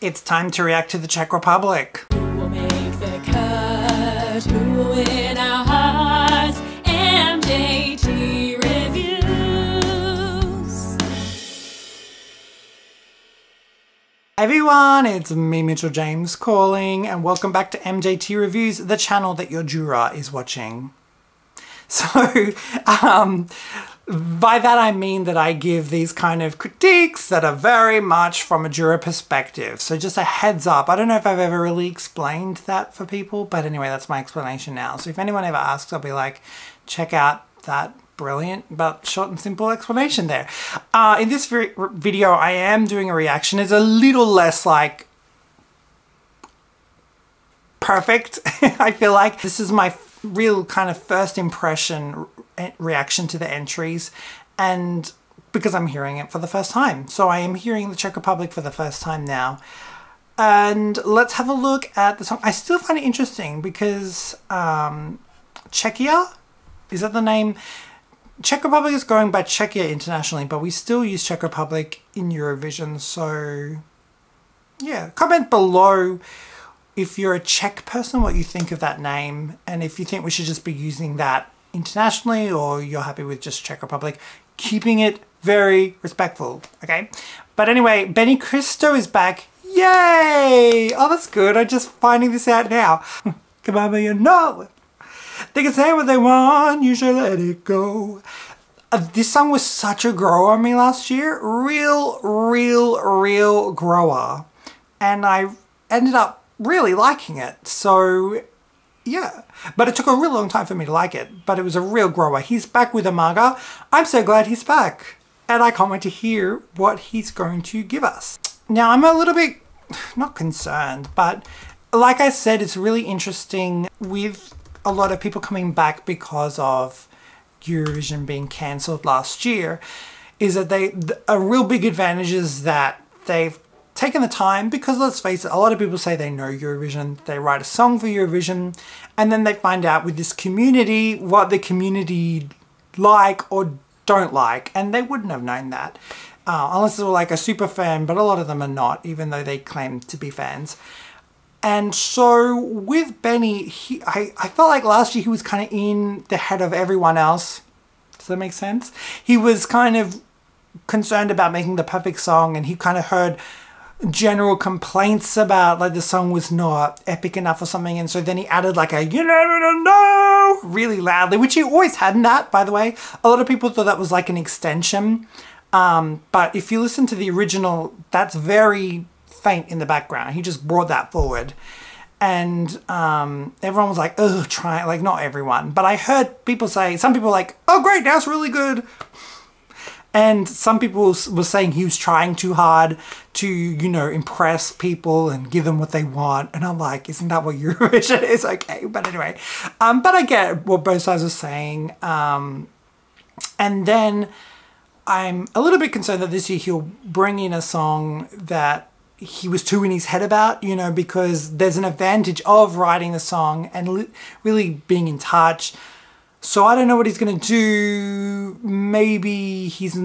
It's time to react to the Czech Republic. Who will make the cut? Who will our hearts? MJT Reviews. Everyone, it's me, Mitchell James, calling, and welcome back to MJT Reviews, the channel that your juror is watching. So, um, by that I mean that I give these kind of critiques that are very much from a juror perspective. So just a heads up. I don't know if I've ever really explained that for people, but anyway, that's my explanation now. So if anyone ever asks, I'll be like, check out that brilliant but short and simple explanation there. Uh, in this video, I am doing a reaction. It's a little less like perfect, I feel like. This is my real kind of first impression reaction to the entries and because I'm hearing it for the first time. So I am hearing the Czech Republic for the first time now. And let's have a look at the song. I still find it interesting because um, Czechia, is that the name? Czech Republic is going by Czechia internationally, but we still use Czech Republic in Eurovision. So yeah, comment below if you're a Czech person, what you think of that name, and if you think we should just be using that internationally or you're happy with just Czech Republic, keeping it very respectful, okay? But anyway, Benny Cristo is back. Yay! Oh, that's good. I'm just finding this out now. Come on, you know. They can say what they want, you should let it go. Uh, this song was such a grower on me last year. Real, real, real grower. And I ended up really liking it. So yeah, but it took a real long time for me to like it, but it was a real grower. He's back with omaga. I'm so glad he's back. And I can't wait to hear what he's going to give us. Now, I'm a little bit, not concerned, but like I said, it's really interesting with a lot of people coming back because of Eurovision being cancelled last year, is that they, a real big advantage is that they've taken the time because let's face it, a lot of people say they know Eurovision, they write a song for Eurovision, and then they find out with this community what the community like or don't like, and they wouldn't have known that. Uh, unless they were like a super fan, but a lot of them are not, even though they claim to be fans. And so with Benny, he, I, I felt like last year he was kind of in the head of everyone else. Does that make sense? He was kind of concerned about making the perfect song and he kind of heard general complaints about like the song was not epic enough or something and so then he added like a you never know really loudly which he always had in that by the way. A lot of people thought that was like an extension. Um, but if you listen to the original that's very faint in the background. He just brought that forward. And um, everyone was like oh try like not everyone. But I heard people say some people like oh great that's really good and some people were saying he was trying too hard to, you know, impress people and give them what they want. And I'm like, isn't that what Eurovision is? Okay, but anyway. Um, but I get what both sides are saying. Um, and then I'm a little bit concerned that this year he'll bring in a song that he was too in his head about, you know, because there's an advantage of writing the song and really being in touch so I don't know what he's going to do. Maybe he's...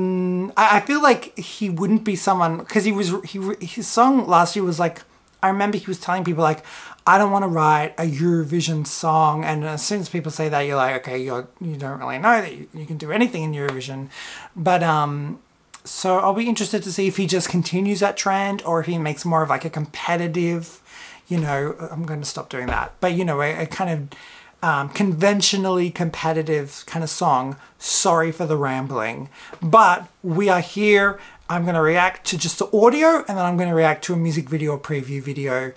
I feel like he wouldn't be someone... Because he was... He, his song last year was like... I remember he was telling people like, I don't want to write a Eurovision song. And as soon as people say that, you're like, okay, you're, you don't really know that you, you can do anything in Eurovision. But, um... So I'll be interested to see if he just continues that trend or if he makes more of like a competitive, you know, I'm going to stop doing that. But, you know, a, a kind of um, conventionally competitive kind of song. Sorry for the rambling. But we are here. I'm going to react to just the audio and then I'm going to react to a music video preview video.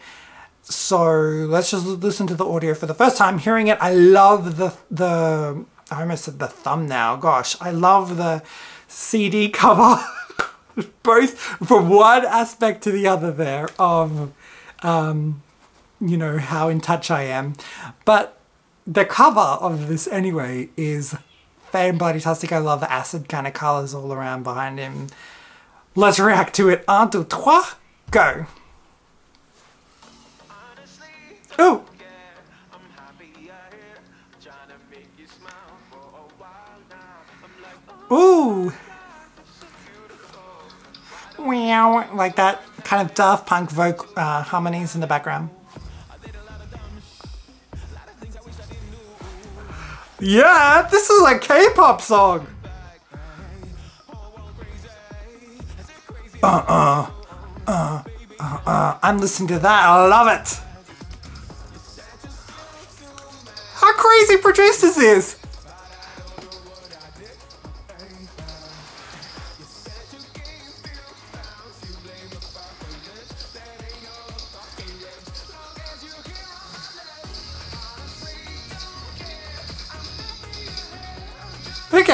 So let's just listen to the audio for the first time. Hearing it, I love the, the I almost said the thumbnail. Gosh, I love the CD cover. Both from one aspect to the other there of, um, you know, how in touch I am. But the cover of this anyway is fan bloody tastic. I love the acid kind of colors all around behind him. Let's react to it. Un, deux, trois, go. Oh. Ooh. Wow, like that kind of Daft Punk vocal uh, harmonies in the background. Yeah, this is a K-pop song. Uh-uh. Uh, uh, uh, I'm listening to that. I love it. How crazy produced is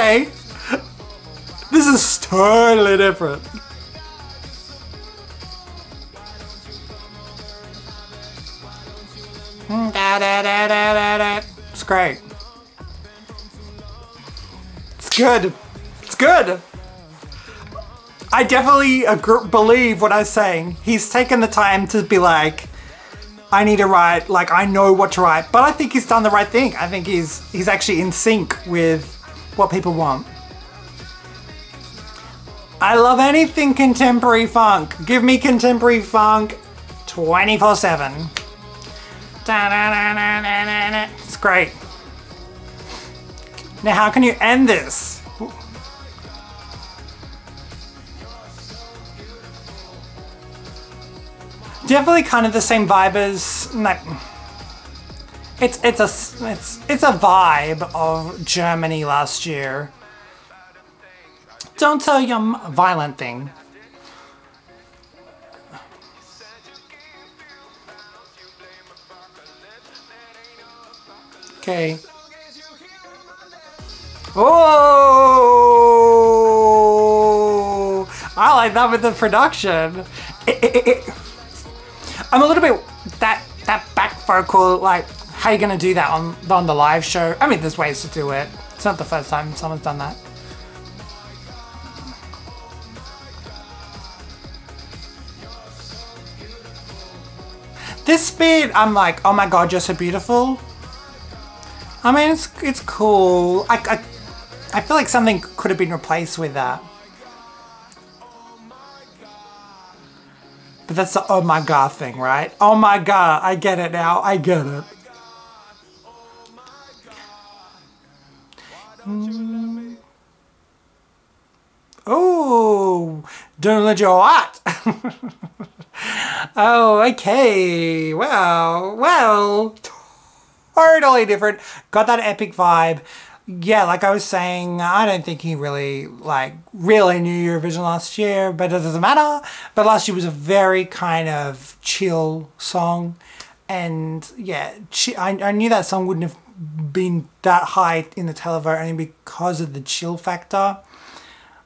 Okay. This is totally different. Hmm, da. It's great. It's good. It's good. I definitely believe what I'm saying. He's taken the time to be like, I need to write, like I know what to write. But I think he's done the right thing. I think he's he's actually in sync with what people want. I love anything contemporary funk. Give me contemporary funk 24 7. It's great. Now, how can you end this? Definitely kind of the same vibe as. No, it's it's a it's it's a vibe of Germany last year. Don't tell your violent thing. Okay. Oh, I like that with the production. It, it, it, I'm a little bit that that back vocal like how are you gonna do that on on the live show? I mean, there's ways to do it. It's not the first time someone's done that. This bit, I'm like, oh my god, you're so beautiful. I mean, it's it's cool. I, I, I feel like something could have been replaced with that. But that's the oh my god thing, right? Oh my god, I get it now. I get it. Don't let your what? oh, okay. Well, well, totally different. Got that epic vibe. Yeah, like I was saying, I don't think he really, like, really knew Eurovision last year, but it doesn't matter. But last year was a very kind of chill song. And yeah, I, knew that song wouldn't have been that high in the televote only because of the chill factor.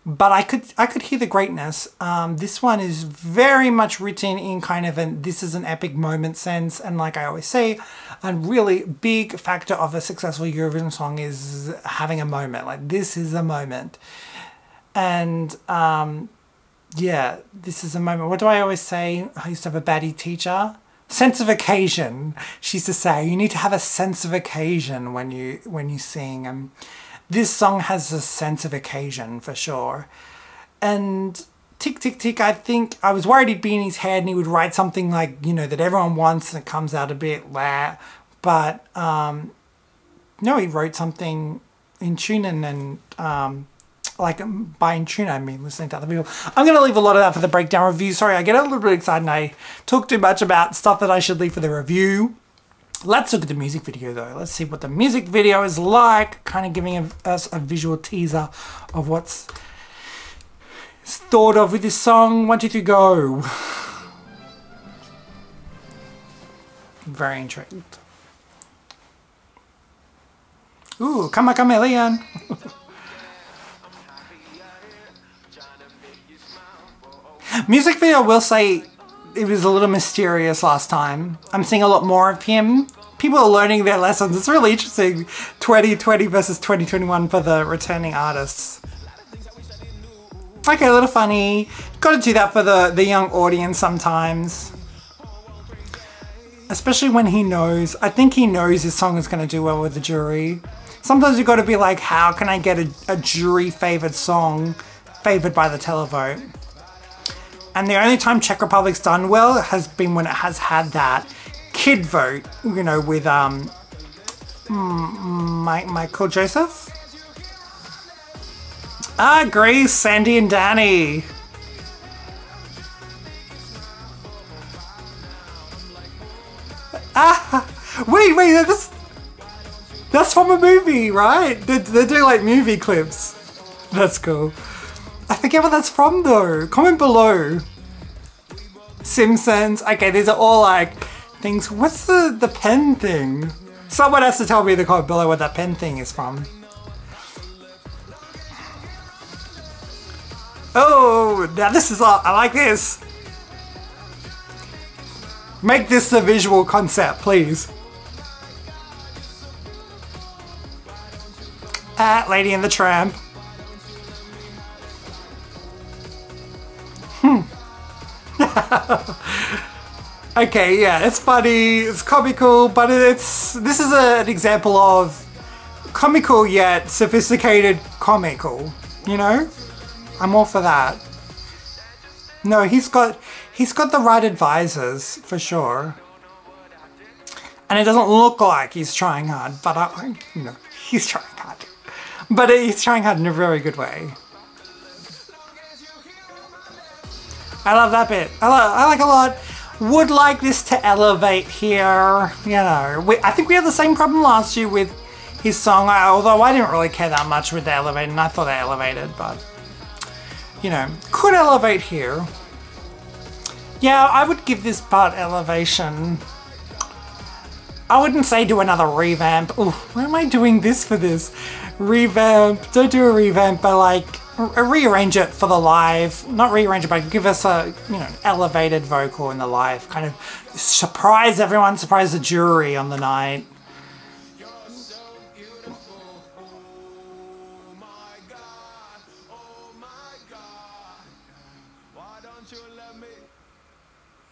But I could I could hear the greatness. Um, this one is very much written in kind of an this is an epic moment sense, and like I always say, a really big factor of a successful Eurovision song is having a moment. Like this is a moment, and um, yeah, this is a moment. What do I always say? I used to have a baddie teacher sense of occasion she used to say you need to have a sense of occasion when you when you sing and this song has a sense of occasion for sure and tick tick tick i think i was worried he'd be in his head and he would write something like you know that everyone wants and it comes out a bit la but um no he wrote something in tune and, and um like buying tuna, I mean listening to other people. I'm going to leave a lot of that for the breakdown review. Sorry, I get a little bit excited and I talk too much about stuff that I should leave for the review. Let's look at the music video though. Let's see what the music video is like, kind of giving us a visual teaser of what's thought of with this song. One, two, three, go. Very intrigued. Ooh, come on, chameleon. Music video, will say it was a little mysterious last time. I'm seeing a lot more of him. People are learning their lessons. It's really interesting. 2020 versus 2021 for the returning artists. Okay, a little funny. Got to do that for the, the young audience sometimes. Especially when he knows. I think he knows his song is to do well with the jury. Sometimes you've got to be like, how can I get a, a jury favored song favored by the televote? And the only time Czech Republic's done well has been when it has had that kid vote, you know, with um, Mike, Mikolas Josef. Ah, Grease, Sandy and Danny. Ah, wait, wait, that's that's from a movie, right? They, they do like movie clips. That's cool. I forget what that's from though. Comment below. Simpsons. Okay, these are all like things. What's the the pen thing? Someone has to tell me in the comment below what that pen thing is from. Oh, now this is all. I like this. Make this the visual concept, please. Ah, Lady and the Tramp. Hmm. okay, yeah, it's funny, it's comical, but it's this is a, an example of comical yet sophisticated comical, you know? I'm all for that. No, he's got he's got the right advisors for sure. And it doesn't look like he's trying hard, but I, you know, he's trying hard. But he's trying hard in a very good way. I love that bit. I, love, I like a lot. Would like this to elevate here. You know, we, I think we had the same problem last year with his song, although I didn't really care that much with the elevating. I thought they elevated, but you know, could elevate here. Yeah, I would give this part elevation. I wouldn't say do another revamp. Oh, why am I doing this for this? Revamp, don't do a revamp, but like rearrange it for the live. Not rearrange it, but give us a, you know, elevated vocal in the live. Kind of surprise everyone, surprise the jury on the night.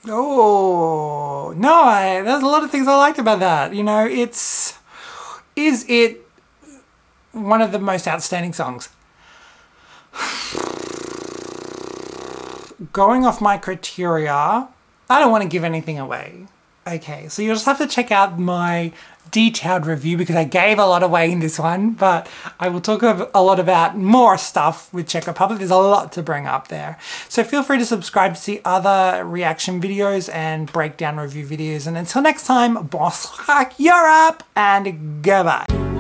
Oh no! I, there's a lot of things I liked about that. You know, it's is it one of the most outstanding songs. Going off my criteria, I don't want to give anything away. Okay, so you'll just have to check out my detailed review because I gave a lot away in this one, but I will talk a lot about more stuff with Czech Republic. There's a lot to bring up there. So feel free to subscribe to see other reaction videos and breakdown review videos. And until next time, boss, up and goodbye.